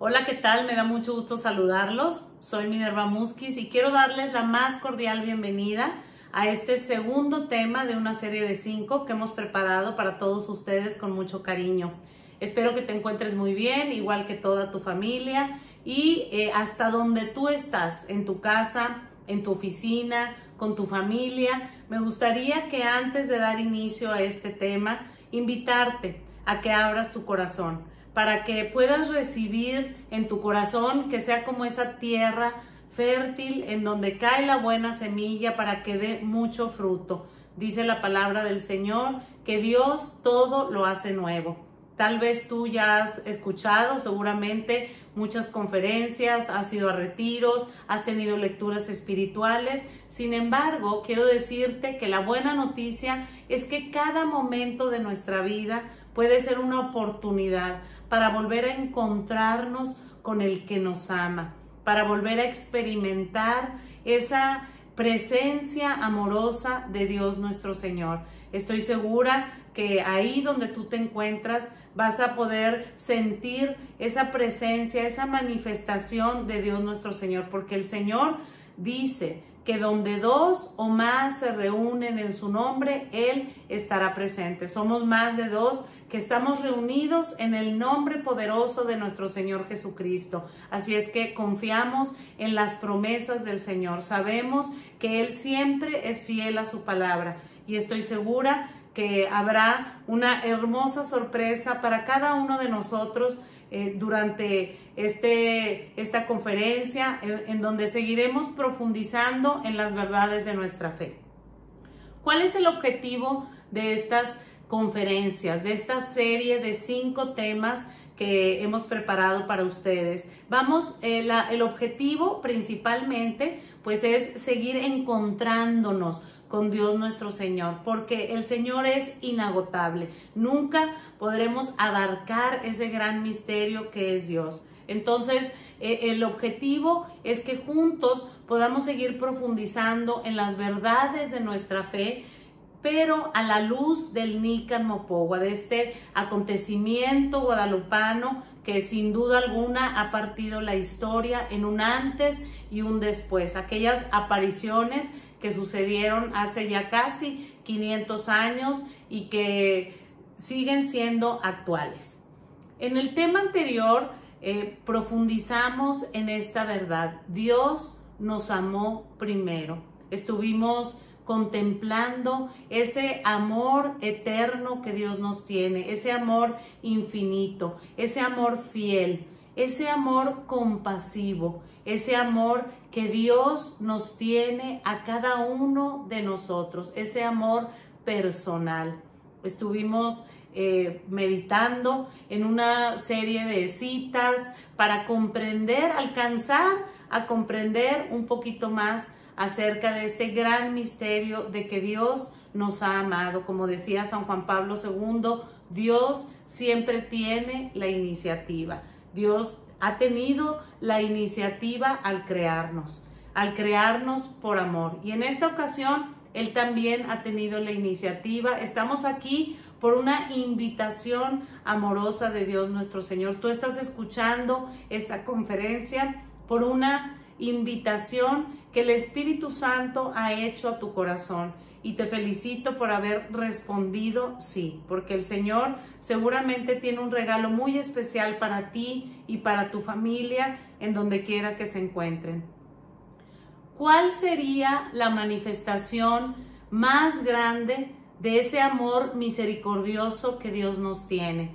Hola, ¿qué tal? Me da mucho gusto saludarlos. Soy Minerva Muskis y quiero darles la más cordial bienvenida a este segundo tema de una serie de cinco que hemos preparado para todos ustedes con mucho cariño. Espero que te encuentres muy bien, igual que toda tu familia y eh, hasta donde tú estás, en tu casa, en tu oficina, con tu familia. Me gustaría que antes de dar inicio a este tema, invitarte a que abras tu corazón para que puedas recibir en tu corazón que sea como esa tierra fértil en donde cae la buena semilla para que dé mucho fruto. Dice la palabra del Señor que Dios todo lo hace nuevo. Tal vez tú ya has escuchado seguramente muchas conferencias, has ido a retiros, has tenido lecturas espirituales. Sin embargo, quiero decirte que la buena noticia es que cada momento de nuestra vida puede ser una oportunidad para volver a encontrarnos con el que nos ama, para volver a experimentar esa presencia amorosa de Dios nuestro Señor. Estoy segura que ahí donde tú te encuentras vas a poder sentir esa presencia, esa manifestación de Dios nuestro Señor, porque el Señor dice que donde dos o más se reúnen en su nombre, Él estará presente. Somos más de dos que estamos reunidos en el nombre poderoso de nuestro Señor Jesucristo. Así es que confiamos en las promesas del Señor. Sabemos que Él siempre es fiel a su palabra y estoy segura que habrá una hermosa sorpresa para cada uno de nosotros eh, durante este, esta conferencia en donde seguiremos profundizando en las verdades de nuestra fe. ¿Cuál es el objetivo de estas conferencias, de esta serie de cinco temas que hemos preparado para ustedes. Vamos, eh, el objetivo principalmente pues es seguir encontrándonos con Dios nuestro Señor, porque el Señor es inagotable. Nunca podremos abarcar ese gran misterio que es Dios. Entonces, eh, el objetivo es que juntos podamos seguir profundizando en las verdades de nuestra fe, pero a la luz del Nican Mopogua, de este acontecimiento guadalupano que sin duda alguna ha partido la historia en un antes y un después, aquellas apariciones que sucedieron hace ya casi 500 años y que siguen siendo actuales. En el tema anterior eh, profundizamos en esta verdad. Dios nos amó primero. Estuvimos contemplando ese amor eterno que Dios nos tiene, ese amor infinito, ese amor fiel, ese amor compasivo, ese amor que Dios nos tiene a cada uno de nosotros, ese amor personal. Estuvimos eh, meditando en una serie de citas para comprender, alcanzar a comprender un poquito más acerca de este gran misterio de que Dios nos ha amado. Como decía San Juan Pablo II, Dios siempre tiene la iniciativa. Dios ha tenido la iniciativa al crearnos, al crearnos por amor. Y en esta ocasión, Él también ha tenido la iniciativa. Estamos aquí por una invitación amorosa de Dios nuestro Señor. Tú estás escuchando esta conferencia por una invitación que el Espíritu Santo ha hecho a tu corazón. Y te felicito por haber respondido sí, porque el Señor seguramente tiene un regalo muy especial para ti y para tu familia en donde quiera que se encuentren. ¿Cuál sería la manifestación más grande de ese amor misericordioso que Dios nos tiene?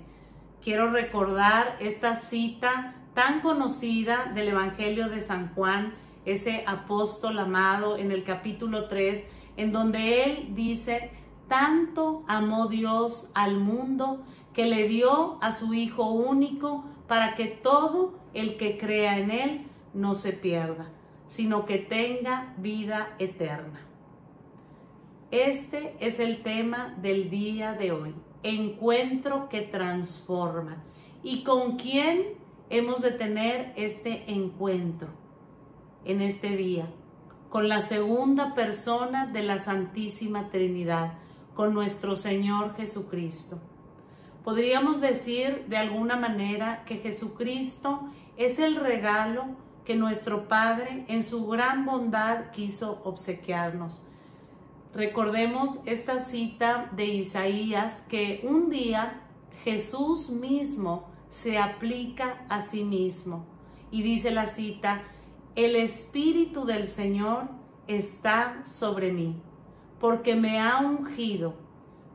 Quiero recordar esta cita tan conocida del Evangelio de San Juan, ese apóstol amado en el capítulo 3, en donde él dice, tanto amó Dios al mundo que le dio a su Hijo único para que todo el que crea en él no se pierda, sino que tenga vida eterna. Este es el tema del día de hoy, encuentro que transforma. ¿Y con quién hemos de tener este encuentro en este día con la segunda persona de la Santísima Trinidad, con nuestro Señor Jesucristo. Podríamos decir de alguna manera que Jesucristo es el regalo que nuestro Padre en su gran bondad quiso obsequiarnos. Recordemos esta cita de Isaías que un día Jesús mismo se aplica a sí mismo. Y dice la cita, el Espíritu del Señor está sobre mí, porque me ha ungido,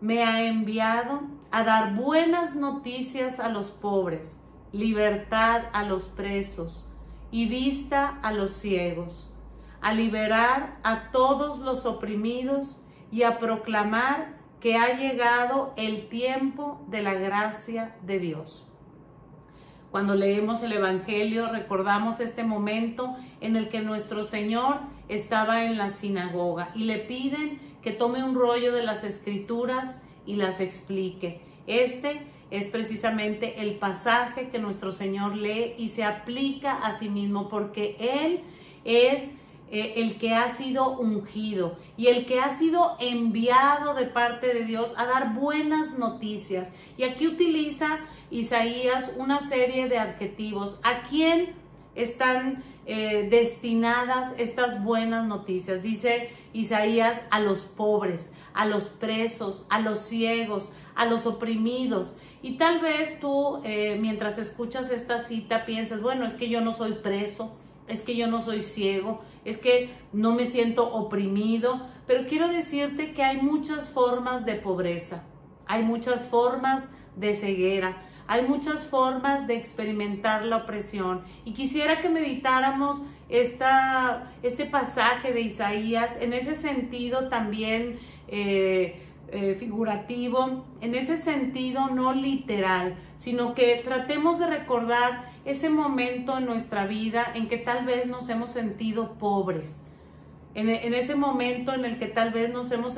me ha enviado a dar buenas noticias a los pobres, libertad a los presos y vista a los ciegos, a liberar a todos los oprimidos y a proclamar que ha llegado el tiempo de la gracia de Dios. Cuando leemos el Evangelio recordamos este momento en el que nuestro Señor estaba en la sinagoga y le piden que tome un rollo de las escrituras y las explique. Este es precisamente el pasaje que nuestro Señor lee y se aplica a sí mismo porque Él es eh, el que ha sido ungido y el que ha sido enviado de parte de Dios a dar buenas noticias. Y aquí utiliza Isaías una serie de adjetivos. ¿A quién están eh, destinadas estas buenas noticias? Dice Isaías a los pobres, a los presos, a los ciegos, a los oprimidos. Y tal vez tú, eh, mientras escuchas esta cita, piensas, bueno, es que yo no soy preso, es que yo no soy ciego, es que no me siento oprimido, pero quiero decirte que hay muchas formas de pobreza, hay muchas formas de ceguera, hay muchas formas de experimentar la opresión. Y quisiera que meditáramos esta, este pasaje de Isaías en ese sentido también eh, eh, figurativo, en ese sentido no literal, sino que tratemos de recordar ese momento en nuestra vida en que tal vez nos hemos sentido pobres, en, ese momento en el que tal vez nos hemos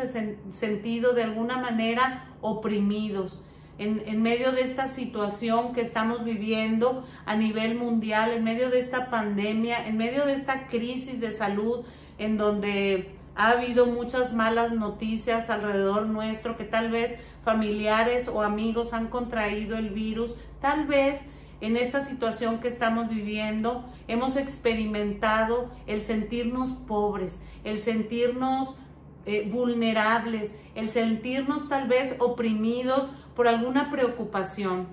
sentido de alguna manera oprimidos. En, en, medio de esta situación que estamos viviendo a nivel mundial, en medio de esta pandemia, en medio de esta crisis de salud, en donde ha habido muchas malas noticias alrededor nuestro, que tal vez familiares o amigos han contraído el virus, tal vez en esta situación que estamos viviendo hemos experimentado el sentirnos pobres, el sentirnos eh, vulnerables, el sentirnos tal vez oprimidos por alguna preocupación,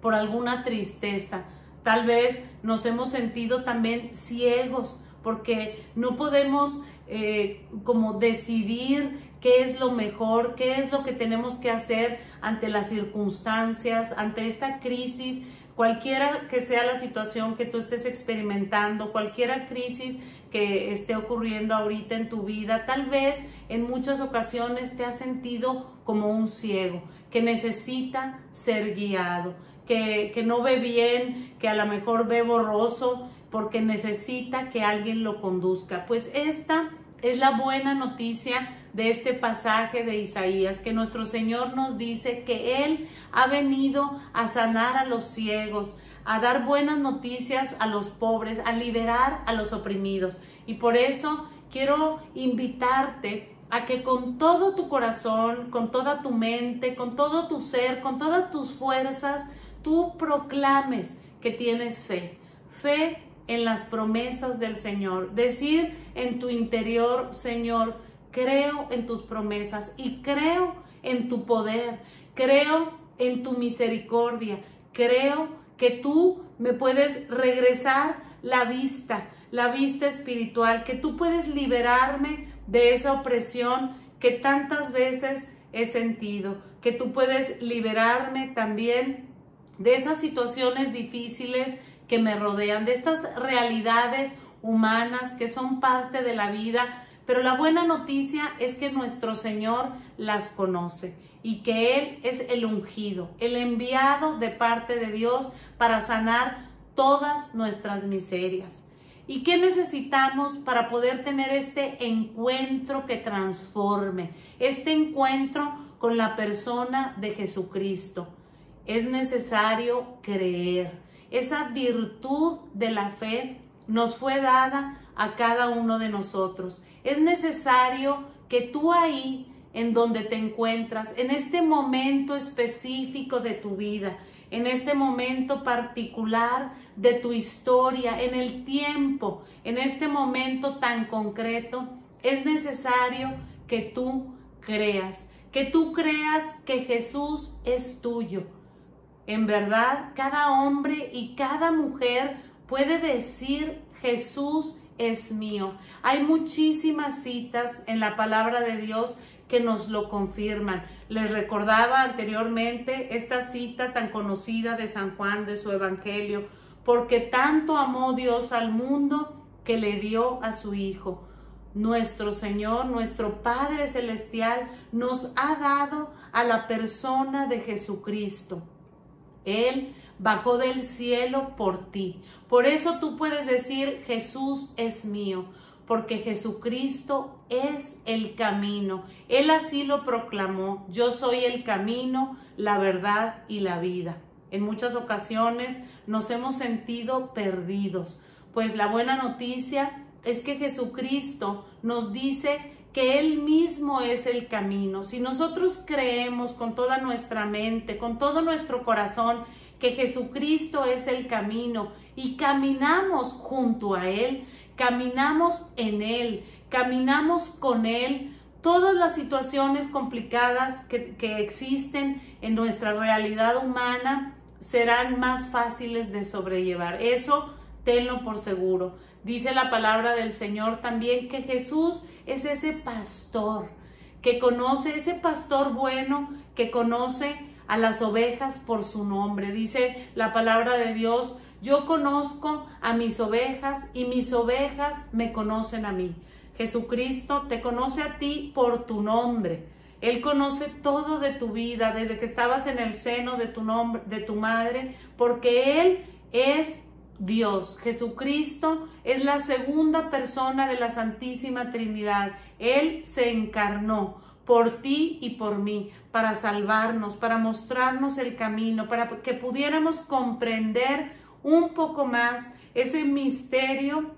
por alguna tristeza. Tal vez nos hemos sentido también ciegos porque no podemos eh, como decidir qué es lo mejor, qué es lo que tenemos que hacer ante las circunstancias, ante esta crisis, cualquiera que sea la situación que tú estés experimentando, cualquiera crisis que esté ocurriendo ahorita en tu vida, tal vez en muchas ocasiones te has sentido como un ciego, que necesita ser guiado, que, que no ve bien, que a lo mejor ve borroso, porque necesita que alguien lo conduzca. Pues esta es la buena noticia de este pasaje de Isaías, que nuestro Señor nos dice que Él ha venido a sanar a los ciegos, a dar buenas noticias a los pobres, a liberar a los oprimidos. Y por eso quiero invitarte a que con todo tu corazón, con toda tu mente, con todo tu ser, con todas tus fuerzas, tú proclames que tienes fe. Fe en las promesas del Señor. Decir en tu interior, Señor, creo en tus promesas y creo en tu poder, creo en tu misericordia, creo que tú me puedes regresar la vista, la vista espiritual, que tú puedes liberarme de esa opresión que tantas veces he sentido, que tú puedes liberarme también de esas situaciones difíciles que me rodean, de estas realidades humanas que son parte de la vida, pero la buena noticia es que nuestro Señor las conoce y que Él es el ungido, el enviado de parte de Dios para sanar todas nuestras miserias. ¿Y qué necesitamos para poder tener este encuentro que transforme, este encuentro con la persona de Jesucristo? Es necesario creer esa virtud de la fe nos fue dada a cada uno de nosotros. Es necesario que tú ahí, en donde te encuentras, en este momento específico de tu vida, en este momento particular de tu historia, en el tiempo, en este momento tan concreto, es necesario que tú creas, que tú creas que Jesús es tuyo. En verdad, cada hombre y cada mujer puede decir Jesús es mío. Hay muchísimas citas en la palabra de Dios que nos lo confirman. Les recordaba anteriormente esta cita tan conocida de San Juan de su Evangelio, porque tanto amó Dios al mundo que le dio a su Hijo. Nuestro Señor, nuestro Padre Celestial, nos ha dado a la persona de Jesucristo. Él bajó del cielo por ti. Por eso tú puedes decir, Jesús es mío, porque Jesucristo es el camino. Él así lo proclamó, yo soy el camino, la verdad y la vida. En muchas ocasiones nos hemos sentido perdidos, pues la buena noticia es que Jesucristo nos dice que Él mismo es el camino. Si nosotros creemos con toda nuestra mente, con todo nuestro corazón, que Jesucristo es el camino y caminamos junto a Él, caminamos en Él, caminamos con Él, todas las situaciones complicadas que, que, existen en nuestra realidad humana serán más fáciles de sobrellevar. Eso tenlo por seguro. Dice la palabra del Señor también que Jesús es ese pastor, que conoce, ese pastor bueno, que conoce a las ovejas por su nombre. Dice la palabra de Dios, yo conozco a mis ovejas y mis ovejas me conocen a mí. Jesucristo te conoce a ti por tu nombre. Él conoce todo de tu vida desde que estabas en el seno de tu nombre, de tu madre, porque él es Dios. Jesucristo es la segunda persona de la Santísima Trinidad. Él se encarnó por ti y por mí, para salvarnos, para mostrarnos el camino, para que pudiéramos comprender un poco más ese misterio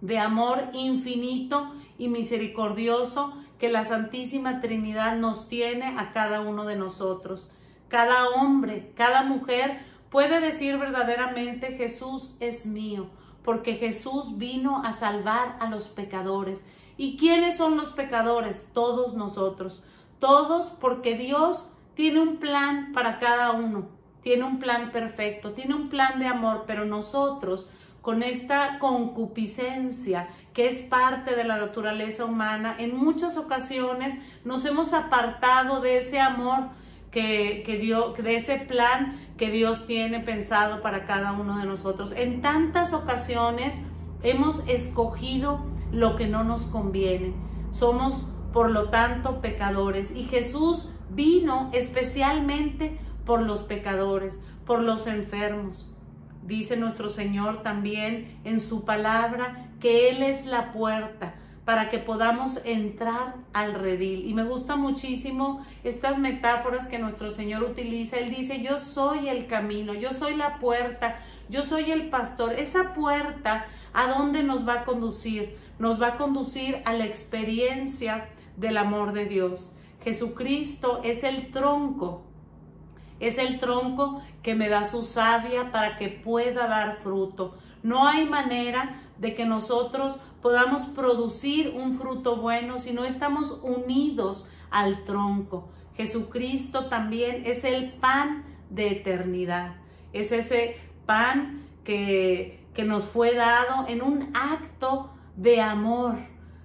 de amor infinito y misericordioso que la Santísima Trinidad nos tiene a cada uno de nosotros. Cada hombre, cada mujer puede decir verdaderamente Jesús es mío, porque Jesús vino a salvar a los pecadores. ¿Y quiénes son los pecadores? Todos nosotros. Todos porque Dios tiene un plan para cada uno. Tiene un plan perfecto, tiene un plan de amor, pero nosotros con esta concupiscencia que es parte de la naturaleza humana, en muchas ocasiones nos hemos apartado de ese amor que, que de ese plan que Dios tiene pensado para cada uno de nosotros. En tantas ocasiones hemos escogido lo que no nos conviene. Somos, por lo tanto, pecadores. Y Jesús vino especialmente por los pecadores, por los enfermos. Dice nuestro Señor también en su palabra que Él es la puerta para que podamos entrar al redil. Y me gusta muchísimo estas metáforas que nuestro Señor utiliza. Él dice, yo soy el camino, yo soy la puerta, yo soy el pastor. Esa puerta, ¿a dónde nos va a conducir? nos va a conducir a la experiencia del amor de Dios. Jesucristo es el tronco, es el tronco que me da su savia para que pueda dar fruto. No hay manera de que nosotros podamos producir un fruto bueno si no estamos unidos al tronco. Jesucristo también es el pan de eternidad. Es ese pan que, que nos fue dado en un acto de amor,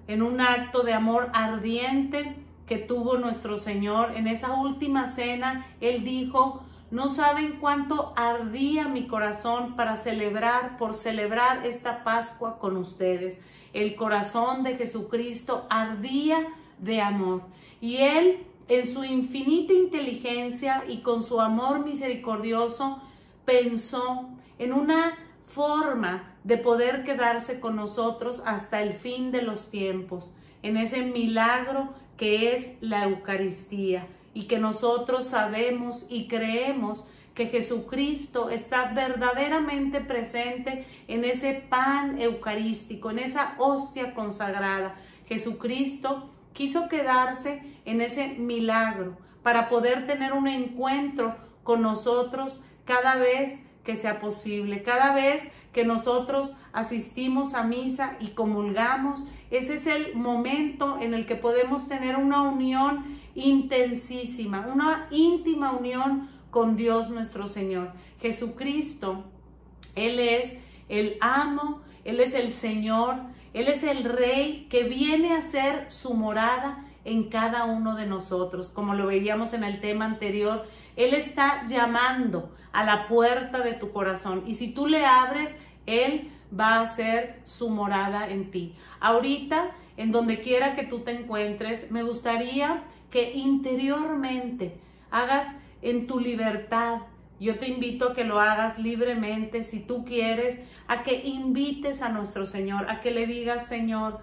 en un acto de amor ardiente que tuvo nuestro Señor. En esa última cena, Él dijo, no saben cuánto ardía mi corazón para celebrar, por celebrar esta Pascua con ustedes. El corazón de Jesucristo ardía de amor. Y Él, en su infinita inteligencia y con su amor misericordioso, pensó en una forma de poder quedarse con nosotros hasta el fin de los tiempos, en ese milagro que es la Eucaristía y que nosotros sabemos y creemos que Jesucristo está verdaderamente presente en ese pan eucarístico, en esa hostia consagrada. Jesucristo quiso quedarse en ese milagro para poder tener un encuentro con nosotros cada vez que sea posible, cada vez que nosotros asistimos a misa y comulgamos, ese es el momento en el que podemos tener una unión intensísima, una íntima unión con Dios nuestro Señor. Jesucristo, Él es el amo, Él es el Señor, Él es el Rey que viene a ser su morada en cada uno de nosotros. Como lo veíamos en el tema anterior, Él está llamando a la puerta de tu corazón y si tú le abres, Él va a ser su morada en ti. Ahorita, en donde quiera que tú te encuentres, me gustaría que interiormente hagas en tu libertad. Yo te invito a que lo hagas libremente, si tú quieres, a que invites a nuestro Señor, a que le digas, Señor,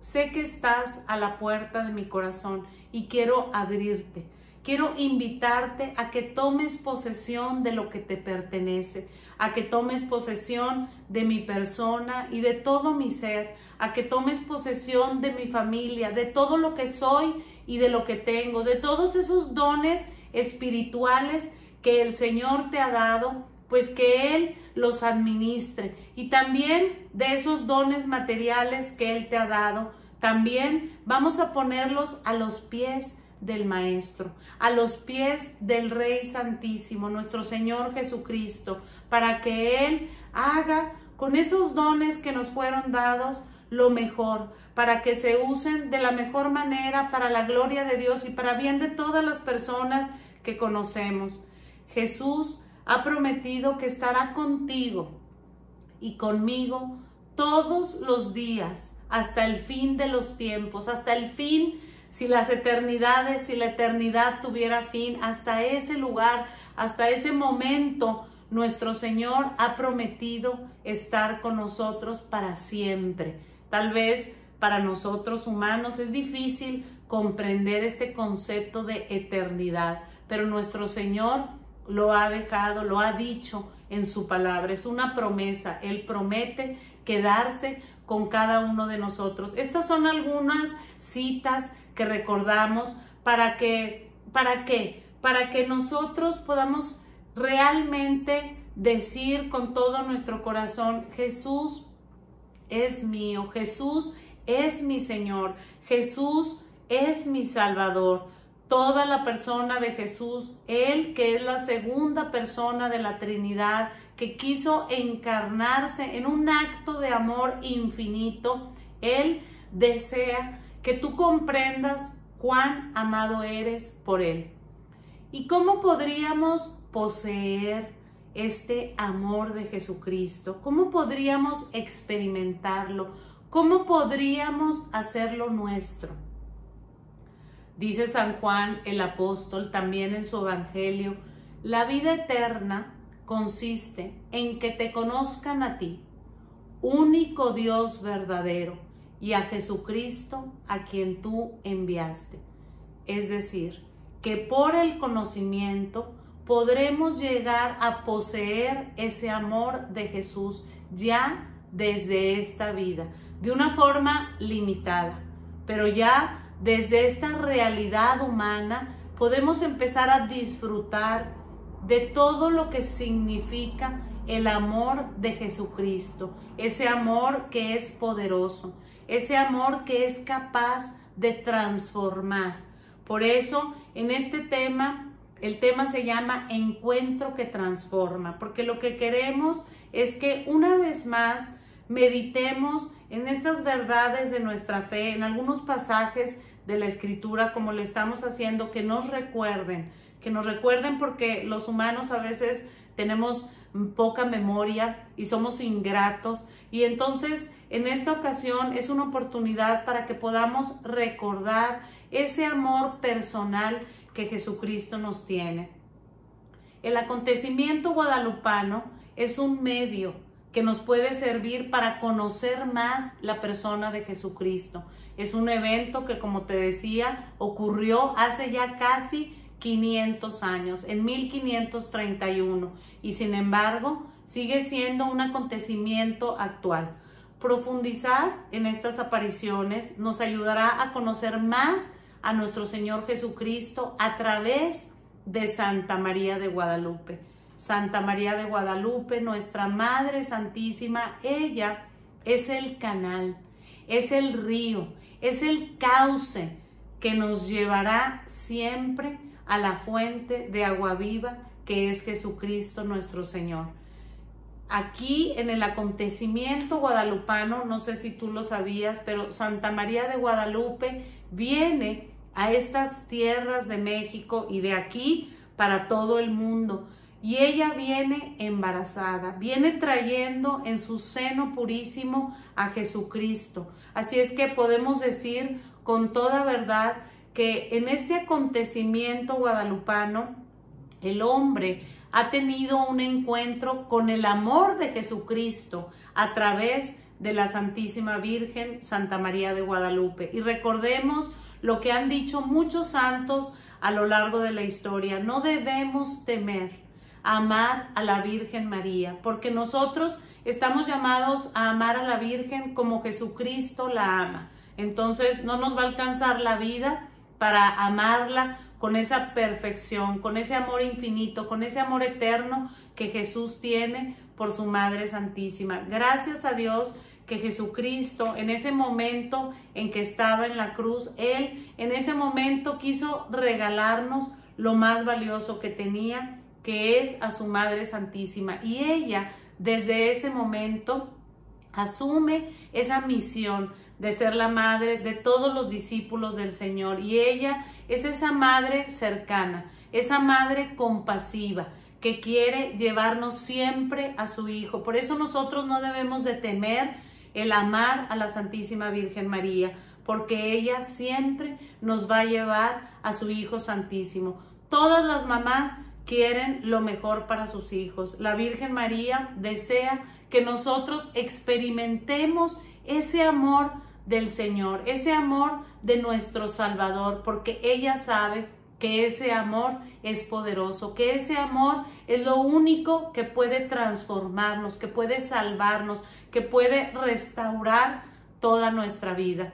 sé que estás a la puerta de mi corazón y quiero abrirte. Quiero invitarte a que tomes posesión de lo que te pertenece, a que tomes posesión de mi persona y de todo mi ser, a que tomes posesión de mi familia, de todo lo que soy y de lo que tengo, de todos esos dones espirituales que el Señor te ha dado, pues que Él los administre. Y también de esos dones materiales que Él te ha dado, también vamos a ponerlos a los pies del Maestro, a los pies del Rey Santísimo, nuestro Señor Jesucristo, para que Él haga con esos dones que nos fueron dados lo mejor, para que se usen de la mejor manera para la gloria de Dios y para bien de todas las personas que conocemos. Jesús ha prometido que estará contigo y conmigo todos los días hasta el fin de los tiempos, hasta el fin, si las eternidades, si la eternidad tuviera fin, hasta ese lugar, hasta ese momento, nuestro Señor ha prometido estar con nosotros para siempre. Tal vez para nosotros humanos es difícil comprender este concepto de eternidad, pero nuestro Señor lo ha dejado, lo ha dicho en su palabra, es una promesa, Él promete quedarse con cada uno de nosotros. Estas son algunas citas que recordamos para que, ¿para qué? Para que nosotros podamos realmente decir con todo nuestro corazón, Jesús es mío, Jesús es mi Señor, Jesús es mi Salvador. Toda la persona de Jesús, Él que es la segunda persona de la Trinidad, que quiso encarnarse en un acto de amor infinito, Él desea que tú comprendas cuán amado eres por Él. ¿Y cómo podríamos poseer este amor de Jesucristo? ¿Cómo podríamos experimentarlo? ¿Cómo podríamos hacerlo nuestro? Dice San Juan el apóstol también en su Evangelio, la vida eterna consiste en que te conozcan a ti, único Dios verdadero, y a Jesucristo a quien tú enviaste. Es decir, que por el conocimiento podremos llegar a poseer ese amor de Jesús ya desde esta vida, de una forma limitada, pero ya desde esta realidad humana podemos empezar a disfrutar de todo lo que significa el amor de Jesucristo, ese amor que es poderoso, ese amor que es capaz de transformar. Por eso, en este tema, el tema se llama Encuentro que transforma, porque lo que queremos es que una vez más meditemos en estas verdades de nuestra fe, en algunos pasajes de la escritura como le estamos haciendo, que nos recuerden que nos recuerden porque los humanos a veces tenemos poca memoria y somos ingratos. Y entonces en esta ocasión es una oportunidad para que podamos recordar ese amor personal que Jesucristo nos tiene. El acontecimiento guadalupano es un medio que nos puede servir para conocer más la persona de Jesucristo. Es un evento que, como te decía, ocurrió hace ya casi 500 años, en 1531, y sin embargo sigue siendo un acontecimiento actual. Profundizar en estas apariciones nos ayudará a conocer más a nuestro Señor Jesucristo a través de Santa María de Guadalupe. Santa María de Guadalupe, nuestra Madre Santísima, ella es el canal, es el río, es el cauce que nos llevará siempre a la fuente de agua viva que es Jesucristo nuestro Señor. Aquí en el acontecimiento guadalupano, no sé si tú lo sabías, pero Santa María de Guadalupe viene a estas tierras de México y de aquí para todo el mundo. Y ella viene embarazada, viene trayendo en su seno purísimo a Jesucristo. Así es que podemos decir con toda verdad que en este acontecimiento guadalupano, el hombre ha tenido un encuentro con el amor de Jesucristo a través de la Santísima Virgen Santa María de Guadalupe. Y recordemos lo que han dicho muchos santos a lo largo de la historia. No debemos temer amar a la Virgen María, porque nosotros estamos llamados a amar a la Virgen como Jesucristo la ama. Entonces no nos va a alcanzar la vida para amarla con esa perfección, con ese amor infinito, con ese amor eterno que Jesús tiene por su Madre Santísima. Gracias a Dios que Jesucristo en ese momento en que estaba en la cruz, Él en ese momento quiso regalarnos lo más valioso que tenía, que es a su Madre Santísima. Y ella desde ese momento asume esa misión de ser la madre de todos los discípulos del Señor. Y ella es esa madre cercana, esa madre compasiva que quiere llevarnos siempre a su Hijo. Por eso nosotros no debemos de temer el amar a la Santísima Virgen María, porque ella siempre nos va a llevar a su Hijo Santísimo. Todas las mamás quieren lo mejor para sus hijos. La Virgen María desea que nosotros experimentemos ese amor del Señor, ese amor de nuestro Salvador, porque ella sabe que ese amor es poderoso, que ese amor es lo único que puede transformarnos, que puede salvarnos, que puede restaurar toda nuestra vida.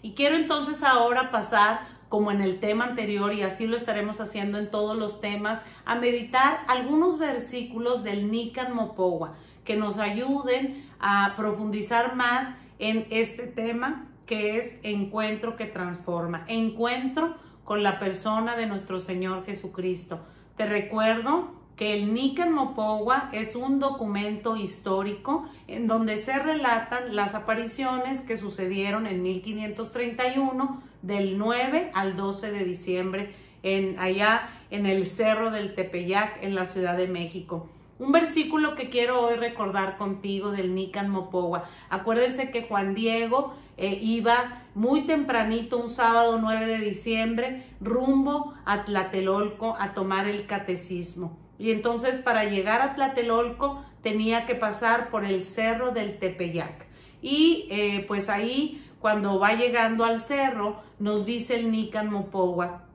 Y quiero entonces ahora pasar, como en el tema anterior, y así lo estaremos haciendo en todos los temas, a meditar algunos versículos del Nican Mopowa que nos ayuden a profundizar más en este tema que es encuentro que transforma, encuentro con la persona de nuestro Señor Jesucristo. Te recuerdo que el Nican Mopowa es un documento histórico en donde se relatan las apariciones que sucedieron en 1531 del 9 al 12 de diciembre en allá en el Cerro del Tepeyac en la Ciudad de México. Un versículo que quiero hoy recordar contigo del Nican Mopowa. Acuérdense que Juan Diego eh, iba muy tempranito, un sábado 9 de diciembre, rumbo a Tlatelolco a tomar el catecismo. Y entonces para llegar a Tlatelolco tenía que pasar por el cerro del Tepeyac. Y eh, pues ahí, cuando va llegando al cerro, nos dice el Nican Mopowa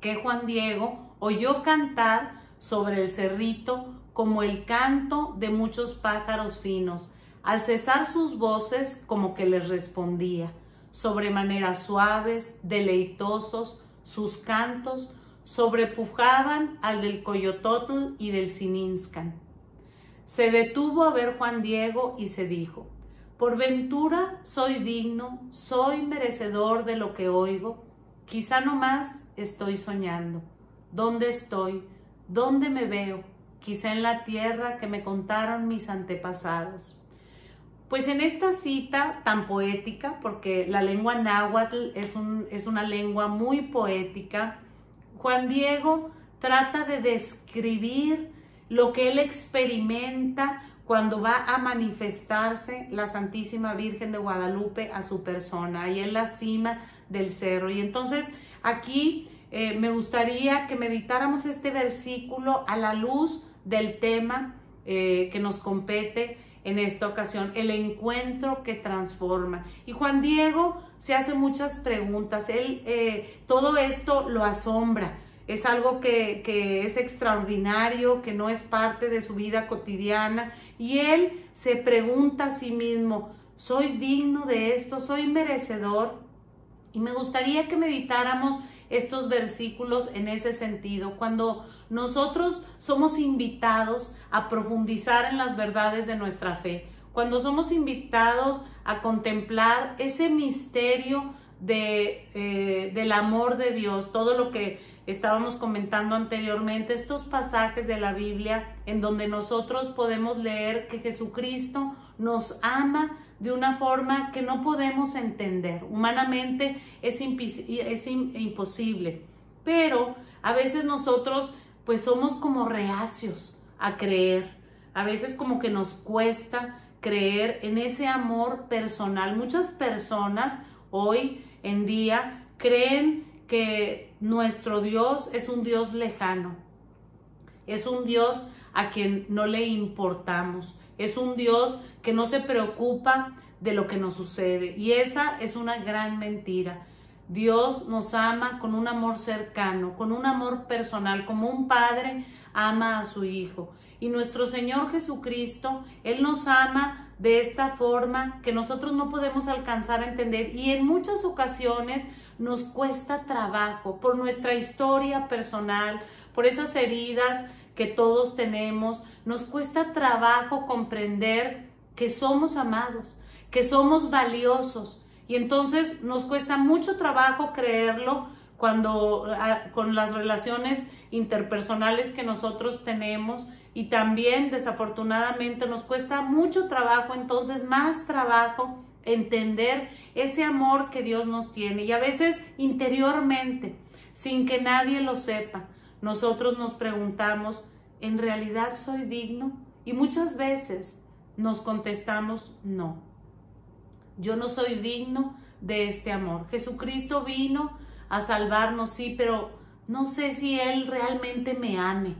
que Juan Diego oyó cantar sobre el cerrito como el canto de muchos pájaros finos, al cesar sus voces como que les respondía, sobremanera suaves, deleitosos, sus cantos sobrepujaban al del Coyototl y del Sininscan. Se detuvo a ver Juan Diego y se dijo, por ventura soy digno, soy merecedor de lo que oigo, quizá no más estoy soñando. ¿Dónde estoy? ¿Dónde me veo? Quizá en la tierra que me contaron mis antepasados. Pues en esta cita tan poética, porque la lengua náhuatl es, un, es una lengua muy poética, Juan Diego trata de describir lo que él experimenta cuando va a manifestarse la Santísima Virgen de Guadalupe a su persona, ahí en la cima del cerro. Y entonces aquí eh, me gustaría que meditáramos este versículo a la luz del tema eh, que nos compete en esta ocasión, el encuentro que transforma. Y Juan Diego se hace muchas preguntas, él eh, todo esto lo asombra, es algo que, que, es extraordinario, que no es parte de su vida cotidiana, y él se pregunta a sí mismo, ¿soy digno de esto? ¿Soy merecedor? Y me gustaría que meditáramos estos versículos en ese sentido. Cuando nosotros somos invitados a profundizar en las verdades de nuestra fe, cuando somos invitados a contemplar ese misterio de, eh, del amor de Dios, todo lo que estábamos comentando anteriormente, estos pasajes de la Biblia en donde nosotros podemos leer que Jesucristo nos ama de una forma que no podemos entender. Humanamente es, es imposible, pero a veces nosotros pues somos como reacios a creer. A veces como que nos cuesta creer en ese amor personal. Muchas personas hoy en día creen que nuestro Dios es un Dios lejano, es un Dios a quien no le importamos, es un Dios que no se preocupa de lo que nos sucede y esa es una gran mentira. Dios nos ama con un amor cercano, con un amor personal, como un padre ama a su hijo. Y nuestro Señor Jesucristo, Él nos ama de esta forma que nosotros no podemos alcanzar a entender y en muchas ocasiones nos cuesta trabajo por nuestra historia personal, por esas heridas que todos tenemos, nos cuesta trabajo comprender que somos amados, que somos valiosos y entonces nos cuesta mucho trabajo creerlo cuando ah, con las relaciones interpersonales que nosotros tenemos. Y también desafortunadamente nos cuesta mucho trabajo, entonces más trabajo entender ese amor que Dios nos tiene. Y a veces interiormente, sin que nadie lo sepa, nosotros nos preguntamos, ¿en realidad soy digno? Y muchas veces nos contestamos, no, yo no soy digno de este amor. Jesucristo vino a salvarnos, sí, pero no sé si Él realmente me ame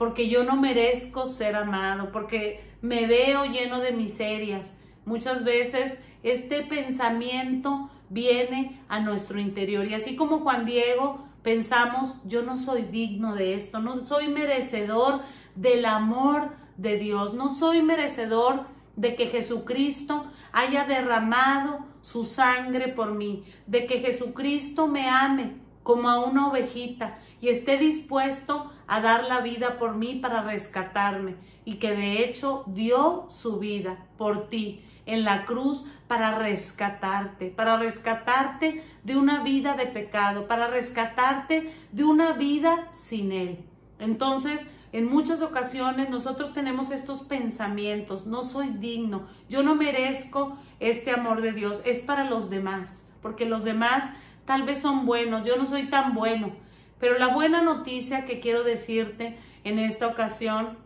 porque yo no merezco ser amado, porque me veo lleno de miserias. Muchas veces este pensamiento viene a nuestro interior y así como Juan Diego pensamos, yo no soy digno de esto, no soy merecedor del amor de Dios, no soy merecedor de que Jesucristo haya derramado su sangre por mí, de que Jesucristo me ame como a una ovejita y esté dispuesto a dar la vida por mí para rescatarme y que de hecho dio su vida por ti en la cruz para rescatarte, para rescatarte de una vida de pecado, para rescatarte de una vida sin Él. Entonces, en muchas ocasiones nosotros tenemos estos pensamientos, no soy digno, yo no merezco este amor de Dios, es para los demás, porque los demás tal vez son buenos, yo no soy tan bueno. Pero la buena noticia que quiero decirte en esta ocasión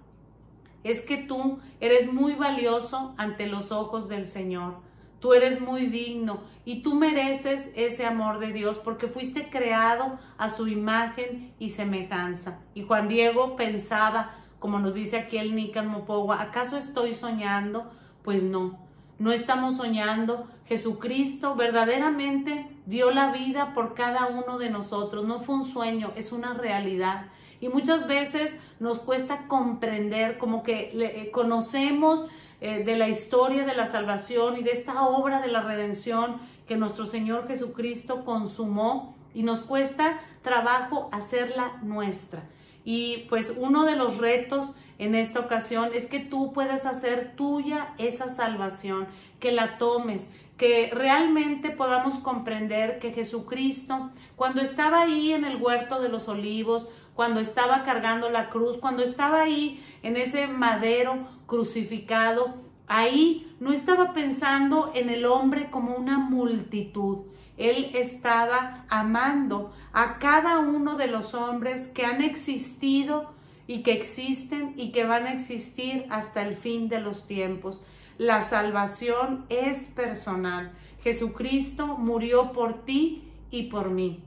es que tú eres muy valioso ante los ojos del Señor. Tú eres muy digno y tú mereces ese amor de Dios porque fuiste creado a su imagen y semejanza. Y Juan Diego pensaba, como nos dice aquí el Nican Mopogua, ¿acaso estoy soñando? Pues no, no estamos soñando. Jesucristo verdaderamente dio la vida por cada uno de nosotros. No fue un sueño, es una realidad. Y muchas veces nos cuesta comprender, como que eh, conocemos eh, de la historia de la salvación y de esta obra de la redención que nuestro Señor Jesucristo consumó y nos cuesta trabajo hacerla nuestra. Y pues uno de los retos en esta ocasión es que tú puedas hacer tuya esa salvación, que la tomes, que realmente podamos comprender que Jesucristo, cuando estaba ahí en el huerto de los olivos, cuando estaba cargando la cruz, cuando estaba ahí en ese madero crucificado, ahí no estaba pensando en el hombre como una multitud. Él estaba amando a cada uno de los hombres que han existido y que existen y que van a existir hasta el fin de los tiempos. La salvación es personal. Jesucristo murió por ti y por mí.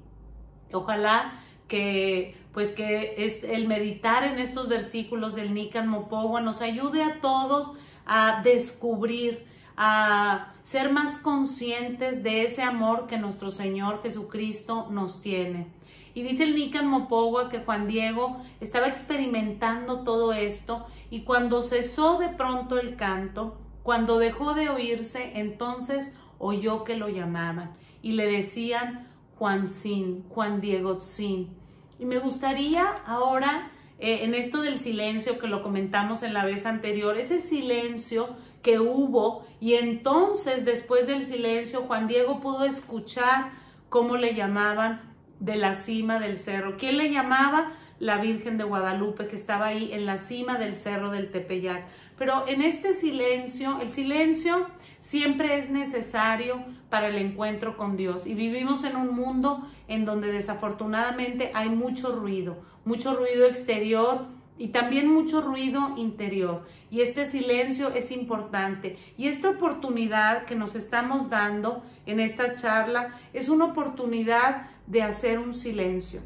Ojalá que pues que el meditar en estos versículos del Nican Mopogua nos ayude a todos a descubrir, a ser más conscientes de ese amor que nuestro Señor Jesucristo nos tiene. Y dice el Nican Mopogua que Juan Diego estaba experimentando todo esto y cuando cesó de pronto el canto, cuando dejó de oírse, entonces oyó que lo llamaban y le decían, Juan Sin, Juan Diego Sin. Y me gustaría ahora, eh, en esto del silencio que lo comentamos en la vez anterior, ese silencio que hubo y entonces después del silencio Juan Diego pudo escuchar cómo le llamaban de la cima del cerro. ¿Quién le llamaba? La Virgen de Guadalupe que estaba ahí en la cima del cerro del Tepeyac. Pero en este silencio, el silencio siempre es necesario para el encuentro con Dios. Y vivimos en un mundo en donde desafortunadamente hay mucho ruido, mucho ruido exterior y también mucho ruido interior. Y este silencio es importante. Y esta oportunidad que nos estamos dando en esta charla es una oportunidad de hacer un silencio.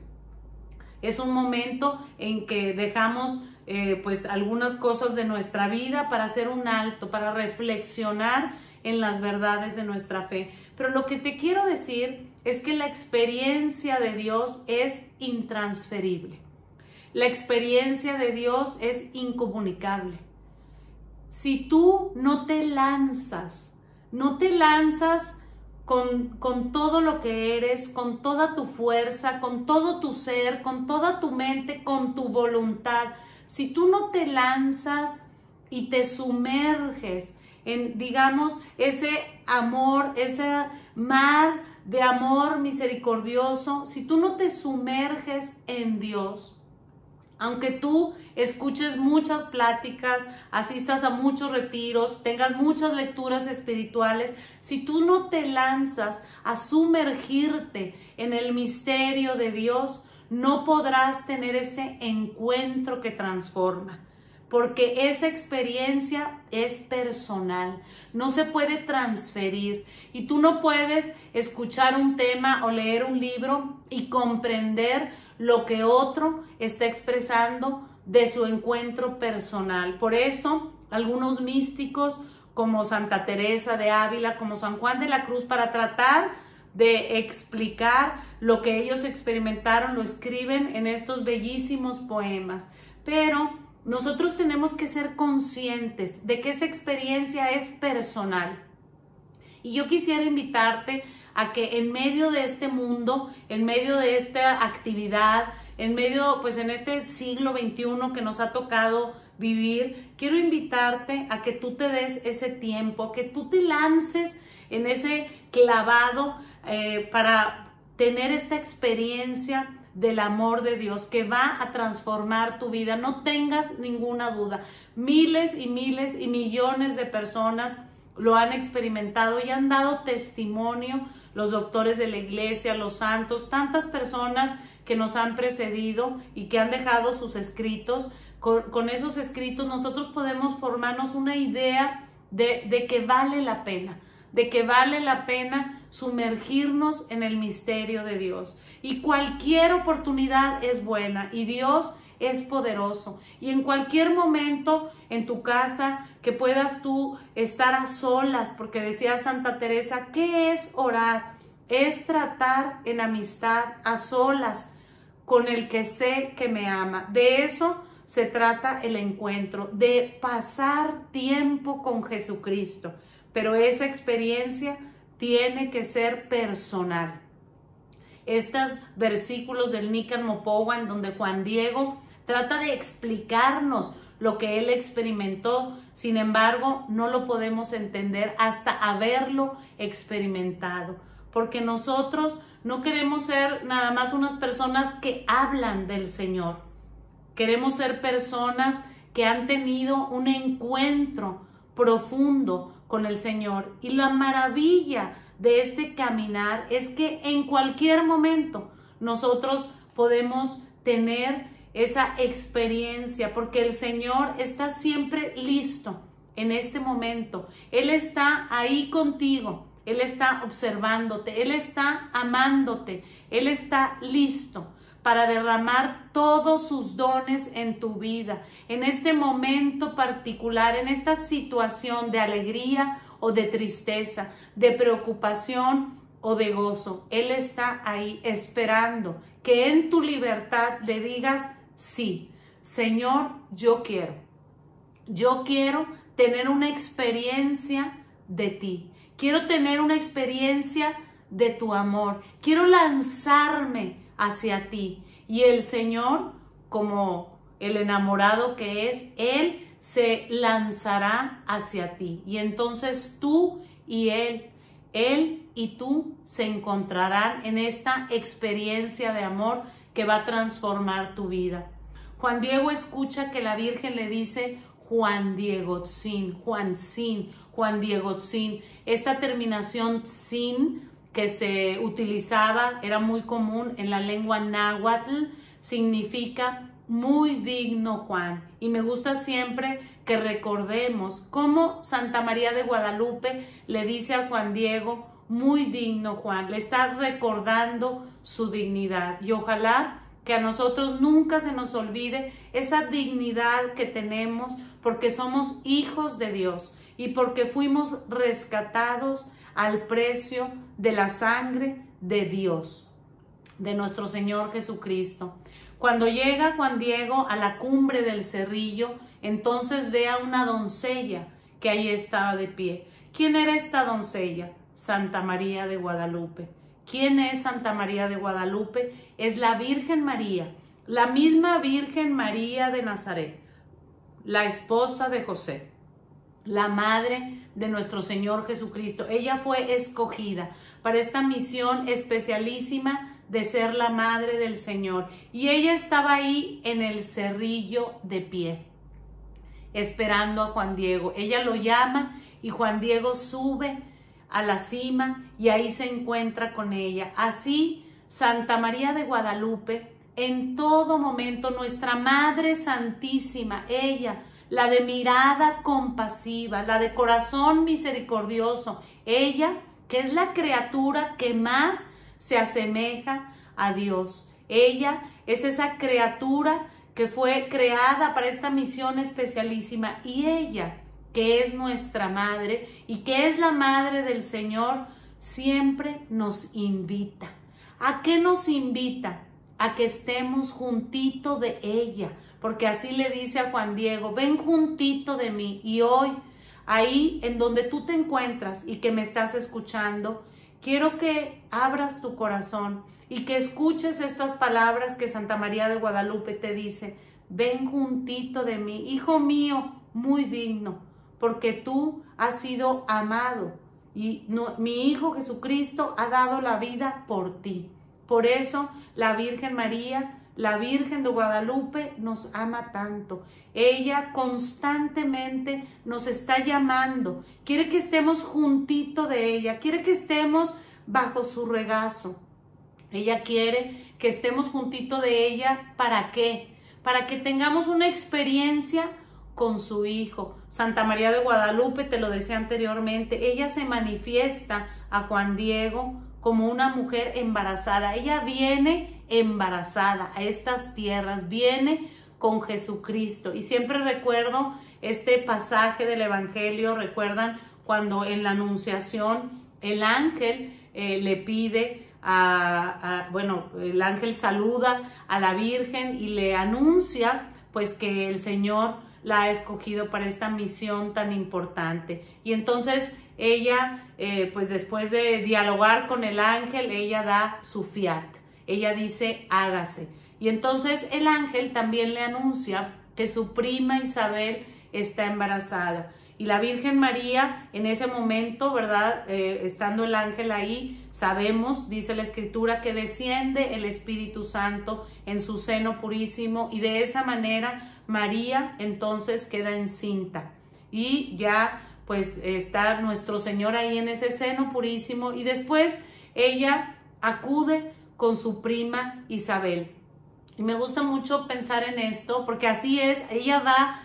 Es un momento en que dejamos eh, pues algunas cosas de nuestra vida para hacer un alto, para reflexionar en las verdades de nuestra fe. Pero lo que te quiero decir es que la experiencia de Dios es intransferible. La experiencia de Dios es incomunicable. Si tú no te lanzas, no te lanzas con, con, todo lo que eres, con toda tu fuerza, con todo tu ser, con toda tu mente, con tu voluntad, si tú no te lanzas y te sumerges en, digamos, ese amor, ese mar de amor misericordioso, si tú no te sumerges en Dios, aunque tú escuches muchas pláticas, asistas a muchos retiros, tengas muchas lecturas espirituales, si tú no te lanzas a sumergirte en el misterio de Dios, no podrás tener ese encuentro que transforma, porque esa experiencia es personal, no se puede transferir y tú no puedes escuchar un tema o leer un libro y comprender lo que otro está expresando de su encuentro personal. Por eso, algunos místicos como Santa Teresa de Ávila, como San Juan de la Cruz, para tratar de explicar lo que ellos experimentaron, lo escriben en estos bellísimos poemas. Pero nosotros tenemos que ser conscientes de que esa experiencia es personal. Y yo quisiera invitarte a que en medio de este mundo, en medio de esta actividad, en medio, pues en este siglo XXI que nos ha tocado vivir, quiero invitarte a que tú te des ese tiempo, que tú te lances en ese clavado eh, para tener esta experiencia del amor de Dios que va a transformar tu vida. No tengas ninguna duda. Miles y miles y millones de personas lo han experimentado y han dado testimonio, los doctores de la iglesia, los santos, tantas personas que nos han precedido y que han dejado sus escritos. Con, esos escritos nosotros podemos formarnos una idea de, de que vale la pena de que vale la pena sumergirnos en el misterio de Dios. Y cualquier oportunidad es buena y Dios es poderoso. Y en cualquier momento en tu casa que puedas tú estar a solas, porque decía Santa Teresa, ¿qué es orar? Es tratar en amistad a solas con el que sé que me ama. De eso se trata el encuentro, de pasar tiempo con Jesucristo pero esa experiencia tiene que ser personal. Estos versículos del Nican Mopowa en donde Juan Diego trata de explicarnos lo que él experimentó, sin embargo, no lo podemos entender hasta haberlo experimentado, porque nosotros no queremos ser nada más unas personas que hablan del Señor, queremos ser personas que han tenido un encuentro profundo con el Señor. Y la maravilla de este caminar es que en cualquier momento nosotros podemos tener esa experiencia porque el Señor está siempre listo en este momento. Él está ahí contigo. Él está observándote, Él está amándote, Él está listo para derramar todos sus dones en tu vida, en este momento particular, en esta situación de alegría o de tristeza, de preocupación o de gozo. Él está ahí esperando que en tu libertad le digas, sí, Señor, yo quiero. Yo quiero tener una experiencia de ti. Quiero tener una experiencia de tu amor. Quiero lanzarme hacia ti. Y el Señor, como el enamorado que es, Él se lanzará hacia ti. Y entonces tú y Él, Él y tú se encontrarán en esta experiencia de amor que va a transformar tu vida. Juan Diego escucha que la Virgen le dice Juan Diego sin, Juan sin, Juan Diego sin. Esta terminación sin que se utilizaba era muy común en la lengua náhuatl, significa muy digno Juan. Y me gusta siempre que recordemos cómo Santa María de Guadalupe le dice a Juan Diego, muy digno Juan, le está recordando su dignidad. Y ojalá que a nosotros nunca se nos olvide esa dignidad que tenemos porque somos hijos de Dios y porque fuimos rescatados al precio de la sangre de Dios, de nuestro Señor Jesucristo. Cuando llega Juan Diego a la cumbre del cerrillo, entonces ve a una doncella que ahí estaba de pie. ¿Quién era esta doncella? Santa María de Guadalupe. ¿Quién es Santa María de Guadalupe? Es la Virgen María, la misma Virgen María de Nazaret, la esposa de José, la madre de nuestro Señor Jesucristo. Ella fue escogida para esta misión especialísima de ser la madre del Señor. Y ella estaba ahí en el cerrillo de pie, esperando a Juan Diego. Ella lo llama y Juan Diego sube a la cima y ahí se encuentra con ella. Así, Santa María de Guadalupe, en todo momento, nuestra Madre Santísima, ella, la de mirada compasiva, la de corazón misericordioso, ella, que es la criatura que más se asemeja a Dios. Ella es esa criatura que fue creada para esta misión especialísima y ella, que es nuestra madre y que es la madre del Señor, siempre nos invita. ¿A qué nos invita? A que estemos juntito de ella, porque así le dice a Juan Diego, ven juntito de mí y hoy, ahí en donde tú te encuentras y que me estás escuchando, quiero que abras tu corazón y que escuches estas palabras que Santa María de Guadalupe te dice. Ven juntito de mí, hijo mío, muy digno, porque tú has sido amado y mi Hijo Jesucristo ha dado la vida por ti. Por eso la Virgen María, la Virgen de Guadalupe nos ama tanto. Ella constantemente nos está llamando, quiere que estemos juntito de ella, quiere que estemos bajo su regazo. Ella quiere que estemos juntito de ella. ¿Para qué? Para que tengamos una experiencia con su hijo. Santa María de Guadalupe, te lo decía anteriormente, ella se manifiesta a Juan Diego como una mujer embarazada. Ella viene embarazada a estas tierras, viene con Jesucristo. Y siempre recuerdo este pasaje del Evangelio, recuerdan cuando en la Anunciación el ángel eh, le pide a, bueno, el ángel saluda a la Virgen y le anuncia pues que el Señor la ha escogido para esta misión tan importante. Y entonces ella, eh, pues después de dialogar con el ángel, ella da su fiat. Ella dice, hágase. Y entonces el ángel también le anuncia que su prima Isabel está embarazada. Y la Virgen María en ese momento, ¿verdad? Eh, estando el ángel ahí, sabemos, dice la escritura, que desciende el Espíritu Santo en su seno purísimo y de esa manera María entonces queda encinta. Y ya pues está nuestro Señor ahí en ese seno purísimo y después ella acude con su prima Isabel. Y me gusta mucho pensar en esto porque así es, ella va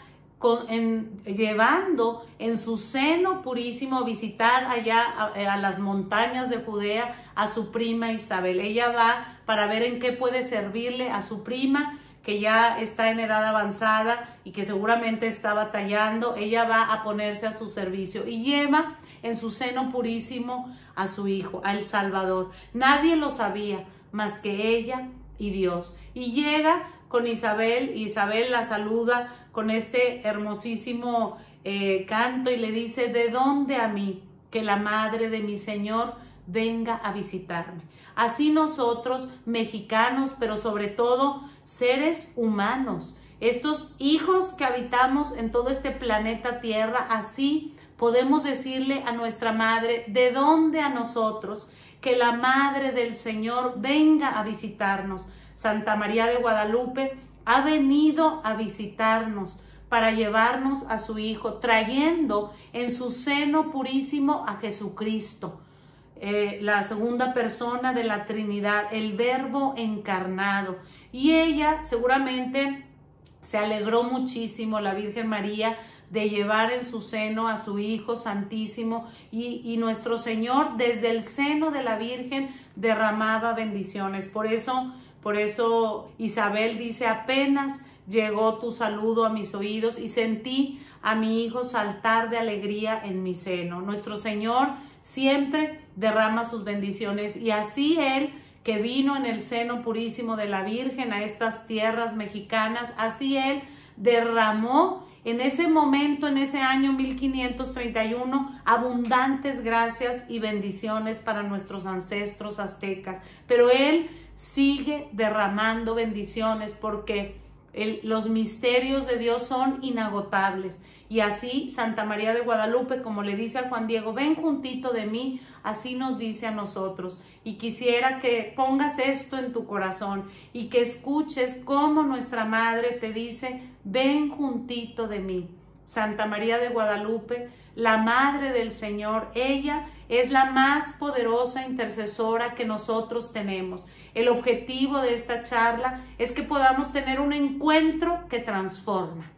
en, llevando en su seno purísimo visitar allá a, a, las montañas de Judea a su prima Isabel. Ella va para ver en qué puede servirle a su prima que ya está en edad avanzada y que seguramente está batallando. Ella va a ponerse a su servicio y lleva en su seno purísimo a su hijo, al Salvador. Nadie lo sabía más que ella y Dios. Y llega con Isabel, y Isabel la saluda con este hermosísimo eh, canto y le dice, ¿de dónde a mí que la madre de mi Señor venga a visitarme. Así nosotros, mexicanos, pero sobre todo seres humanos, estos hijos que habitamos en todo este planeta Tierra, así podemos decirle a nuestra Madre, ¿de dónde a nosotros? Que la Madre del Señor venga a visitarnos. Santa María de Guadalupe ha venido a visitarnos para llevarnos a su Hijo, trayendo en su seno purísimo a Jesucristo, eh, la segunda persona de la Trinidad, el Verbo encarnado. Y ella seguramente se alegró muchísimo, la Virgen María, de llevar en su seno a su Hijo Santísimo y, y, nuestro Señor desde el seno de la Virgen derramaba bendiciones. Por eso, por eso Isabel dice, apenas llegó tu saludo a mis oídos y sentí a mi Hijo saltar de alegría en mi seno. Nuestro Señor siempre derrama sus bendiciones y así Él que vino en el seno purísimo de la Virgen a estas tierras mexicanas, así Él derramó en ese momento, en ese año 1531, abundantes gracias y bendiciones para nuestros ancestros aztecas. Pero Él sigue derramando bendiciones porque los misterios de Dios son inagotables. Y así Santa María de Guadalupe, como le dice a Juan Diego, ven juntito de mí, así nos dice a nosotros. Y quisiera que pongas esto en tu corazón y que escuches cómo nuestra Madre te dice, ven juntito de mí. Santa María de Guadalupe, la Madre del Señor, ella es la más poderosa intercesora que nosotros tenemos. El objetivo de esta charla es que podamos tener un encuentro que transforma.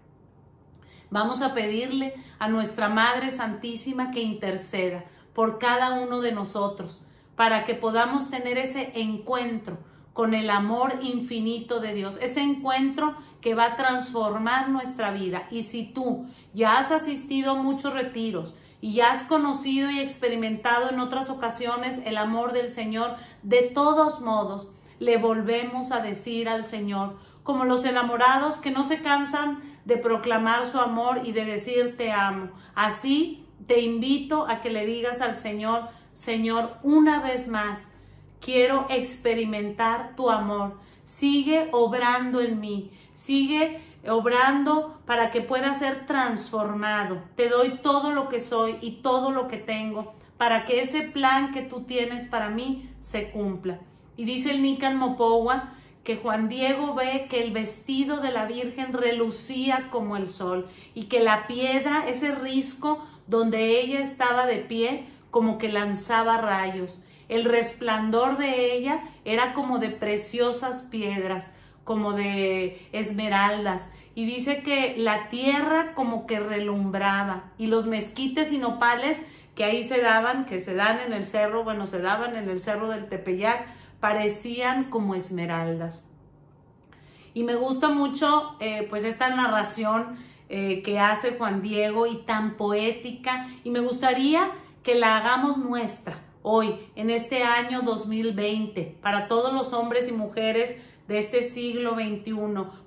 Vamos a pedirle a nuestra Madre Santísima que interceda por cada uno de nosotros para que podamos tener ese encuentro con el amor infinito de Dios, ese encuentro que va a transformar nuestra vida. Y si tú ya has asistido a muchos retiros, y ya has conocido y experimentado en otras ocasiones el amor del Señor, de todos modos le volvemos a decir al Señor, como los enamorados que no se cansan de proclamar su amor y de decir te amo. Así te invito a que le digas al Señor, Señor, una vez más, quiero experimentar tu amor. Sigue obrando en mí, sigue obrando para que pueda ser transformado. Te doy todo lo que soy y todo lo que tengo para que ese plan que tú tienes para mí se cumpla. Y dice el Nican Mopowa que Juan Diego ve que el vestido de la Virgen relucía como el sol y que la piedra, ese risco donde ella estaba de pie, como que lanzaba rayos. El resplandor de ella era como de preciosas piedras, como de esmeraldas. Y dice que la tierra como que relumbraba y los mezquites y nopales que ahí se daban, que se dan en el cerro, bueno, se daban en el cerro del Tepeyac, parecían como esmeraldas. Y me gusta mucho eh, pues esta narración eh, que hace Juan Diego y tan poética y me gustaría que la hagamos nuestra hoy, en este año 2020, para todos los hombres y mujeres de este siglo XXI,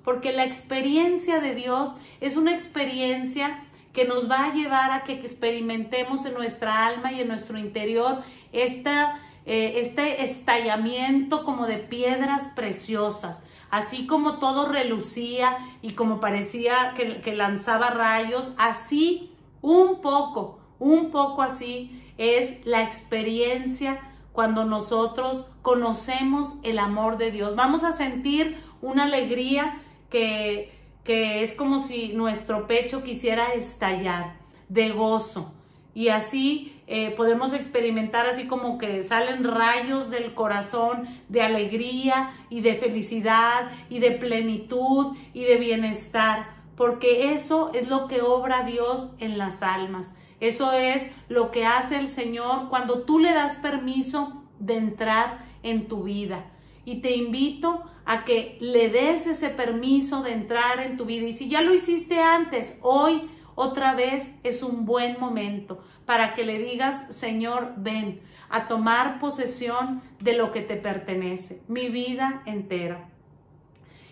porque la experiencia de Dios es una experiencia que nos va a llevar a que experimentemos en nuestra alma y en nuestro interior esta, eh, este estallamiento como de piedras preciosas. Así como todo relucía y como parecía que, que lanzaba rayos, así un poco, un poco así es la experiencia cuando nosotros conocemos el amor de Dios. Vamos a sentir una alegría que, que es como si nuestro pecho quisiera estallar de gozo. Y así eh, podemos experimentar así como que salen rayos del corazón de alegría y de felicidad y de plenitud y de bienestar, porque eso es lo que obra Dios en las almas. Eso es lo que hace el Señor cuando tú le das permiso de entrar en tu vida. Y te invito a que le des ese permiso de entrar en tu vida. Y si ya lo hiciste antes, hoy otra vez es un buen momento para que le digas, Señor, ven a tomar posesión de lo que te pertenece, mi vida entera.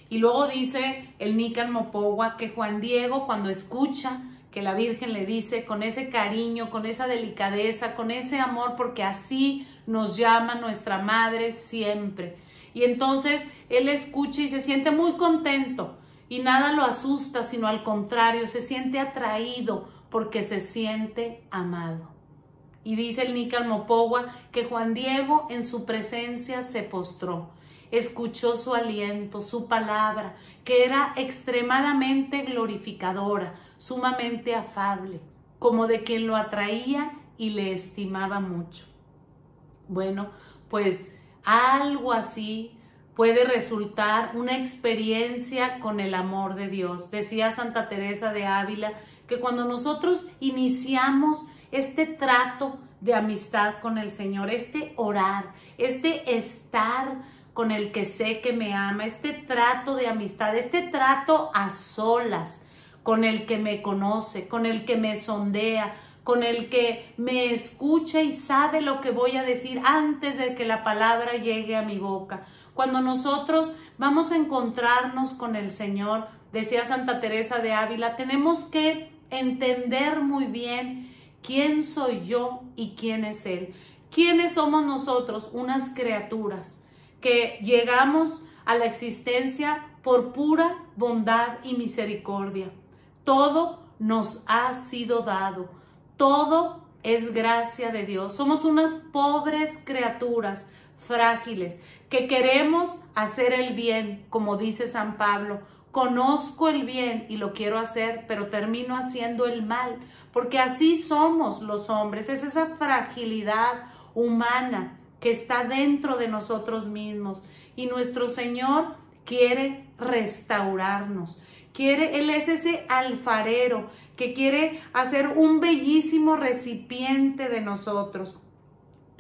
Y luego dice el Nican Mopowa que Juan Diego cuando escucha que la Virgen le dice con ese cariño, con esa delicadeza, con ese amor, porque así nos llama nuestra madre siempre. Y entonces él escucha y se siente muy contento y nada lo asusta, sino al contrario, se siente atraído porque se siente amado. Y dice el Nícal Mopogua que Juan Diego en su presencia se postró, escuchó su aliento, su palabra, que era extremadamente glorificadora, sumamente afable, como de quien lo atraía y le estimaba mucho. Bueno, pues algo así puede resultar una experiencia con el amor de Dios. Decía Santa Teresa de Ávila que cuando nosotros iniciamos este trato de amistad con el Señor, este orar, este estar con el que sé que me ama, este trato de amistad, este trato a solas con el que me conoce, con el que me sondea, con el que me escucha y sabe lo que voy a decir antes de que la palabra llegue a mi boca. Cuando nosotros vamos a encontrarnos con el Señor, decía Santa Teresa de Ávila, tenemos que entender muy bien quién soy yo y quién es Él. ¿Quiénes somos nosotros? Unas criaturas que llegamos a la existencia por pura bondad y misericordia. Todo nos ha sido dado. Todo es gracia de Dios. Somos unas pobres criaturas frágiles que queremos hacer el bien, como dice San Pablo. Conozco el bien y lo quiero hacer, pero termino haciendo el mal, porque así somos los hombres. Es esa fragilidad humana que está dentro de nosotros mismos. Y nuestro Señor quiere restaurarnos. Quiere, Él es ese alfarero que quiere hacer un bellísimo recipiente de nosotros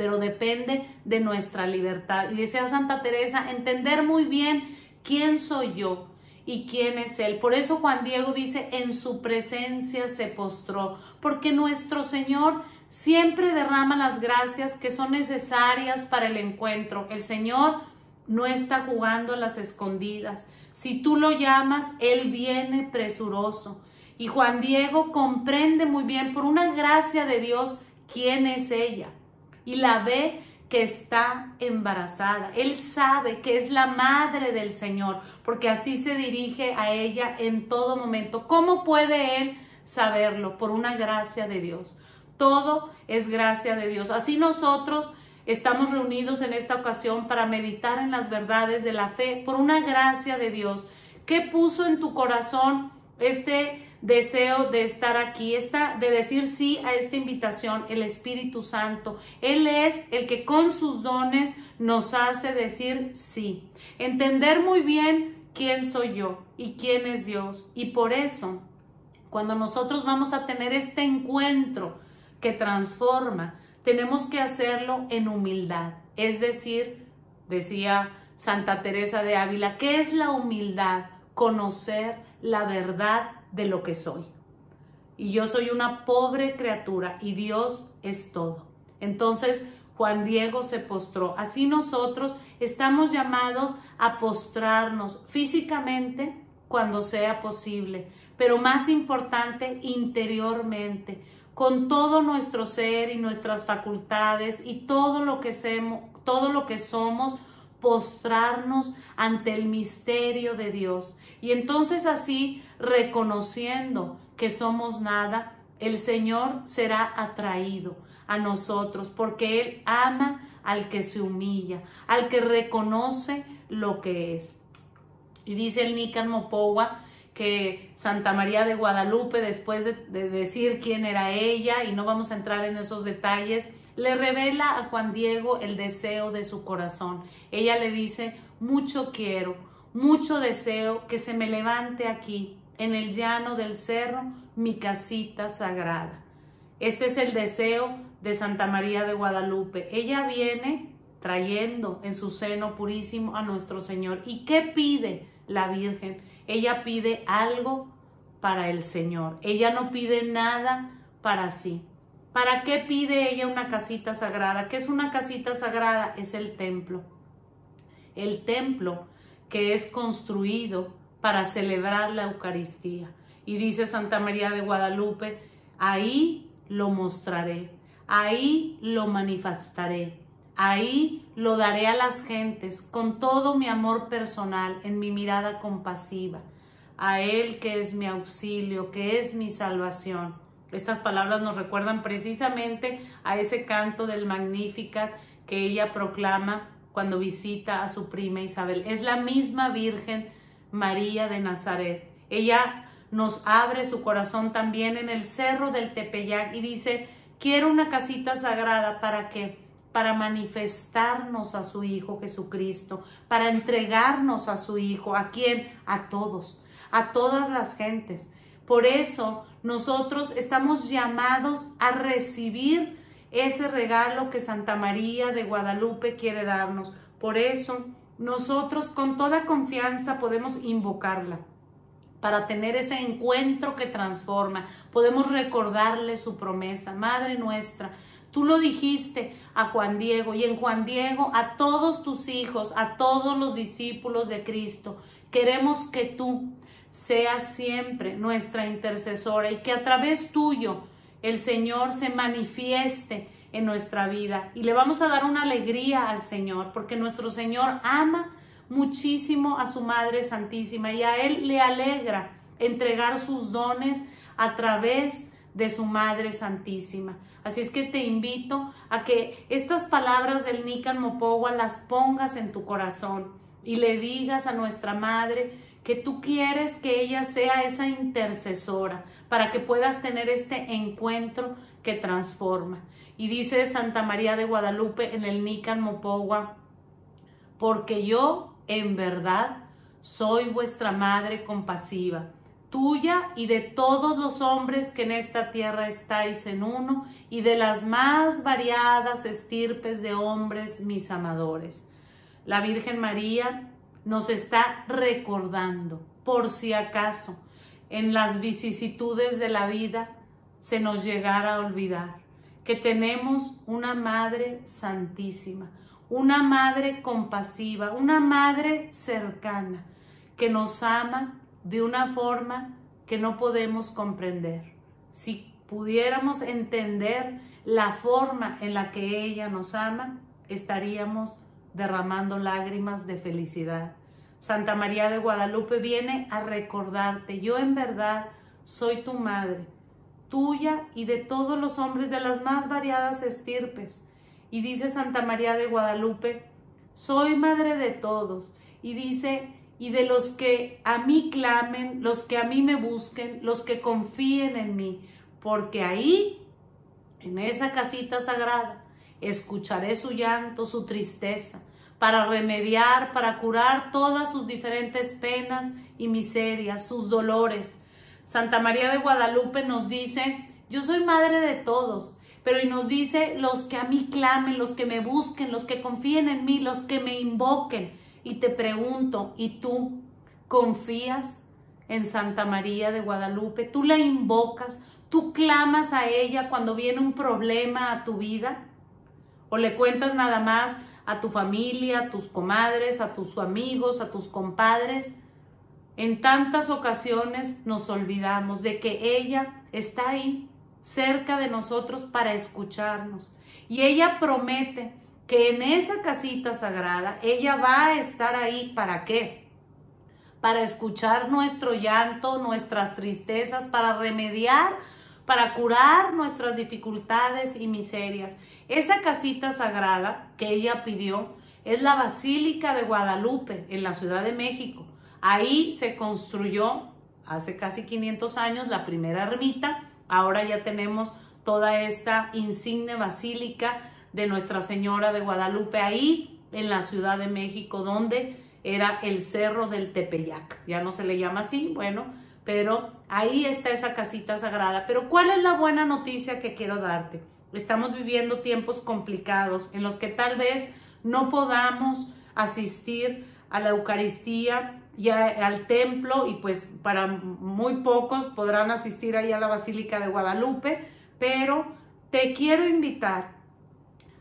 pero depende de nuestra libertad. Y decía Santa Teresa, entender muy bien quién soy yo y quién es Él. Por eso Juan Diego dice, en su presencia se postró, porque nuestro Señor siempre derrama las gracias que son necesarias para el encuentro. El Señor no está jugando a las escondidas. Si tú lo llamas, Él viene presuroso. Y Juan Diego comprende muy bien, por una gracia de Dios, quién es ella y la ve que está embarazada. Él sabe que es la madre del Señor, porque así se dirige a ella en todo momento. ¿Cómo puede él saberlo? Por una gracia de Dios. Todo es gracia de Dios. Así nosotros estamos reunidos en esta ocasión para meditar en las verdades de la fe por una gracia de Dios. ¿Qué puso en tu corazón este deseo de estar aquí, de decir sí a esta invitación, el Espíritu Santo. Él es el que con sus dones nos hace decir sí. Entender muy bien quién soy yo y quién es Dios. Y por eso, cuando nosotros vamos a tener este encuentro que transforma, tenemos que hacerlo en humildad. Es decir, decía Santa Teresa de Ávila, ¿qué es la humildad? Conocer la verdad de lo que soy. Y yo soy una pobre criatura y Dios es todo. Entonces Juan Diego se postró. Así nosotros estamos llamados a postrarnos físicamente cuando sea posible, pero más importante interiormente, con todo nuestro ser y nuestras facultades y todo lo que, todo lo que somos, postrarnos ante el misterio de Dios. Y entonces así, reconociendo que somos nada, el Señor será atraído a nosotros porque Él ama al que se humilla, al que reconoce lo que es. Y dice el Nican Mopowa que Santa María de Guadalupe, después de, de, decir quién era ella, y no vamos a entrar en esos detalles, le revela a Juan Diego el deseo de su corazón. Ella le dice, mucho quiero, mucho deseo que se me levante aquí, en el llano del cerro, mi casita sagrada. Este es el deseo de Santa María de Guadalupe. Ella viene trayendo en su seno purísimo a nuestro Señor. ¿Y qué pide la Virgen? Ella pide algo para el Señor. Ella no pide nada para sí. ¿Para qué pide ella una casita sagrada? ¿Qué es una casita sagrada? Es el templo. El templo que es construido para celebrar la Eucaristía. Y dice Santa María de Guadalupe, ahí lo mostraré, ahí lo manifestaré, Ahí lo daré a las gentes con todo mi amor personal, en mi mirada compasiva, a Él que es mi auxilio, que es mi salvación. Estas palabras nos recuerdan precisamente a ese canto del Magnificat que ella proclama cuando visita a su prima Isabel. Es la misma Virgen María de Nazaret. Ella nos abre su corazón también en el cerro del Tepeyac y dice, quiero una casita sagrada para que para manifestarnos a su Hijo Jesucristo, para entregarnos a su Hijo, ¿a quién? A todos, a todas las gentes. Por eso nosotros estamos llamados a recibir ese regalo que Santa María de Guadalupe quiere darnos. Por eso nosotros con toda confianza podemos invocarla para tener ese encuentro que transforma. Podemos recordarle su promesa, Madre nuestra. Tú lo dijiste a Juan Diego y en Juan Diego a todos tus hijos, a todos los discípulos de Cristo. Queremos que tú seas siempre nuestra intercesora y que a través tuyo el Señor se manifieste en nuestra vida. Y le vamos a dar una alegría al Señor porque nuestro Señor ama muchísimo a su Madre Santísima y a Él le alegra entregar sus dones a través de su Madre Santísima. Así es que te invito a que estas palabras del Nican Mopogua las pongas en tu corazón y le digas a nuestra Madre que tú quieres que ella sea esa intercesora para que puedas tener este encuentro que transforma. Y dice Santa María de Guadalupe en el Nican Mopogua, porque yo en verdad soy vuestra madre compasiva, tuya y de todos los hombres que en esta tierra estáis en uno, y de las más variadas estirpes de hombres mis amadores. La Virgen María nos está recordando, por si acaso, en las vicisitudes de la vida se nos llegara a olvidar, que tenemos una Madre Santísima, una madre compasiva, una madre cercana, que nos ama de una forma que no podemos comprender. Si pudiéramos entender la forma en la que ella nos ama, estaríamos derramando lágrimas de felicidad. Santa María de Guadalupe viene a recordarte, yo en verdad soy tu madre, tuya y de todos los hombres de las más variadas estirpes y dice Santa María de Guadalupe, soy madre de todos. Y dice, y de los que a mí clamen, los que a mí me busquen, los que confíen en mí, porque ahí, en esa casita sagrada, escucharé su llanto, su tristeza, para remediar, para curar todas sus diferentes penas y miserias, sus dolores. Santa María de Guadalupe nos dice, yo soy madre de todos, pero y nos dice los que a mí clamen, los que me busquen, los que confíen en mí, los que me invoquen. Y te pregunto, ¿y tú confías en Santa María de Guadalupe? ¿Tú la invocas? ¿Tú clamas a ella cuando viene un problema a tu vida? ¿O le cuentas nada más a tu familia, a tus comadres, a tus amigos, a tus compadres? En tantas ocasiones nos olvidamos de que ella está ahí cerca de nosotros para escucharnos. Y ella promete que en esa casita sagrada ella va a estar ahí para qué? Para escuchar nuestro llanto, nuestras tristezas, para remediar, para curar nuestras dificultades y miserias. Esa casita sagrada que ella pidió es la Basílica de Guadalupe en la Ciudad de México. Ahí se construyó hace casi 500 años la primera ermita Ahora ya tenemos toda esta insigne basílica de Nuestra Señora de Guadalupe ahí en la Ciudad de México, donde era el Cerro del Tepeyac. Ya no se le llama así, bueno, pero ahí está esa casita sagrada. Pero ¿cuál es la buena noticia que quiero darte? Estamos viviendo tiempos complicados en los que tal vez no podamos asistir a la Eucaristía ya al templo y pues para muy pocos podrán asistir ahí a la Basílica de Guadalupe, pero te quiero invitar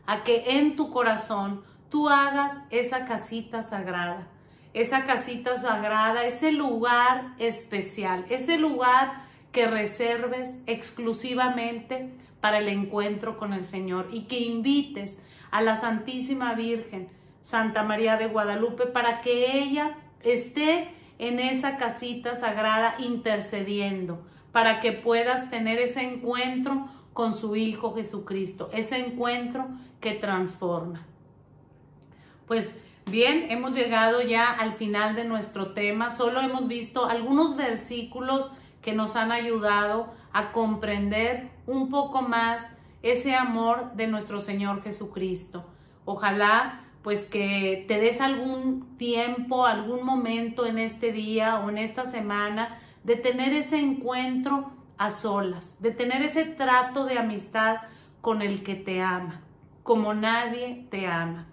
a que en tu corazón tú hagas esa casita sagrada, esa casita sagrada, ese lugar especial, ese lugar que reserves exclusivamente para el encuentro con el Señor y que invites a la Santísima Virgen, Santa María de Guadalupe, para que ella esté en esa casita sagrada intercediendo, para que puedas tener ese encuentro con su Hijo Jesucristo, ese encuentro que transforma. Pues bien, hemos llegado ya al final de nuestro tema, solo hemos visto algunos versículos que nos han ayudado a comprender un poco más ese amor de nuestro Señor Jesucristo. Ojalá pues que te des algún tiempo, algún momento en este día o en esta semana de tener ese encuentro a solas, de tener ese trato de amistad con el que te ama, como nadie te ama.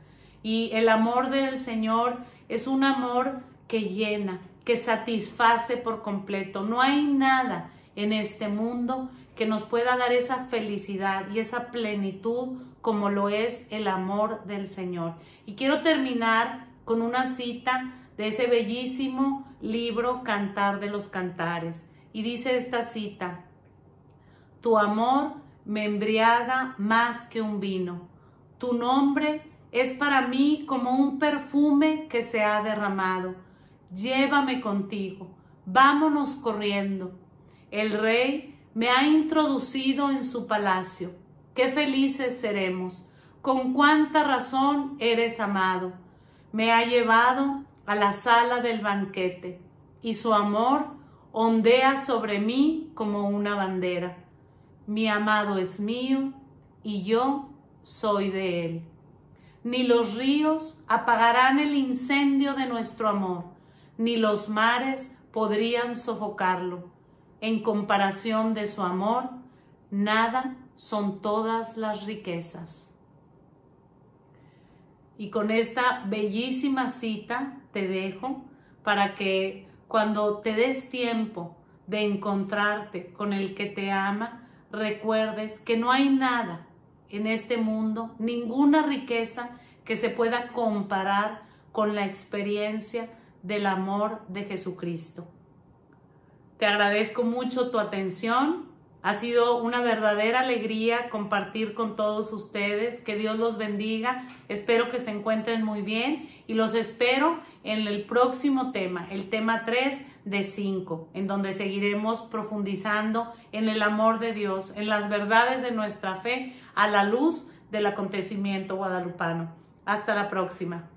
Y el amor del Señor es un amor que llena, que satisface por completo. No hay nada en este mundo que nos pueda dar esa felicidad y esa plenitud como lo es el amor del Señor. Y quiero terminar con una cita de ese bellísimo libro Cantar de los Cantares. Y dice esta cita, Tu amor me embriaga más que un vino. Tu nombre es para mí como un perfume que se ha derramado. Llévame contigo, vámonos corriendo. El rey me ha introducido en su palacio. Qué felices seremos. Con cuánta razón eres amado. Me ha llevado a la sala del banquete y su amor ondea sobre mí como una bandera. Mi amado es mío y yo soy de él. Ni los ríos apagarán el incendio de nuestro amor, ni los mares podrían sofocarlo. En comparación de su amor, nada son todas las riquezas. Y con esta bellísima cita te dejo para que cuando te des tiempo de encontrarte con el que te ama, recuerdes que no hay nada en este mundo, ninguna riqueza que se pueda comparar con la experiencia del amor de Jesucristo. Te agradezco mucho tu atención. Ha sido una verdadera alegría compartir con todos ustedes. Que Dios los bendiga. Espero que se encuentren muy bien y los espero en el próximo tema, el tema 3 de 5, en donde seguiremos profundizando en el amor de Dios, en las verdades de nuestra fe a la luz del acontecimiento guadalupano. Hasta la próxima.